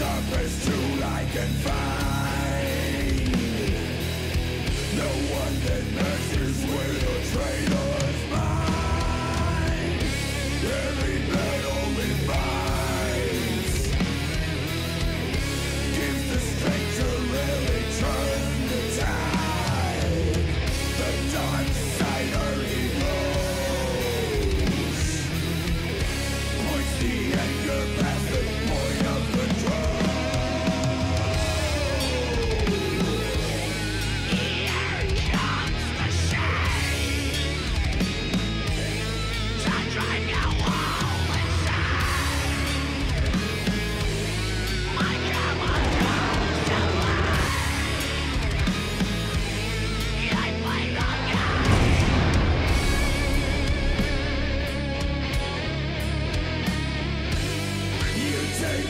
sharpest tool I can find. The one that meshes with a traitor's mind Every battle we fight